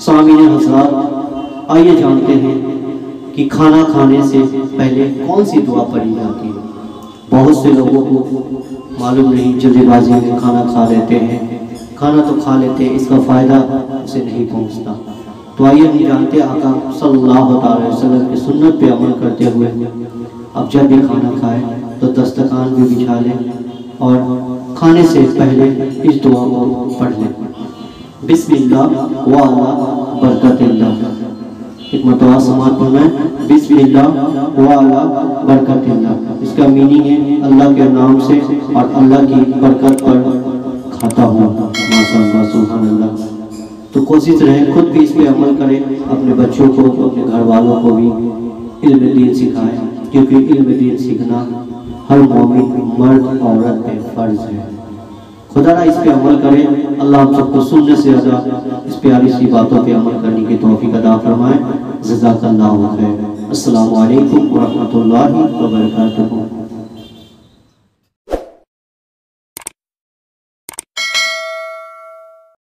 सामीन हजरात, आइए जानते हैं कि खाना खाने से पहले कौन सी दुआ पढ़ी जाती है? बहुत से लोगों को मालूम नहीं जल्दीबाजी में खाना खा लेते हैं। खाना तो खा लेते हैं, इसका फ़ायदा उसे नहीं पहुँचता। तो आइए हम जानते आका सल्लल्लाहु अलैहि वसल्लम की सुन्नत पे अमल करते हुए। अब जब भी खाना खाए तो दस्तकान भी बिछा लें और खाने से पहले इस दुआ को पढ़ लें। पर इसका मीनिंग है अल्लाह के नाम से और अल्लाह की बरकत पर खाता हूँ सुभान तो कोशिश रहे, खुद भी इस पे अमल करें। अपने बच्चों को, अपने घर वालों को भी इल्म दीन सिखाएँ। क्योंकि इल्म दीन सीखना हर मोमिन, मर्द, औरत पे फ़र्ज़ है। खुदा ना इस पे अमल करे। अल्लाह हम सबको सुनने से ज़्यादा इस प्यारी सी बातों पे अमल करने की तौफीक अदा फरमाए। जजाकल्लाहु खैर। अस्सलाम वालेकुम व रहमतुल्लाहि व बरकातुहू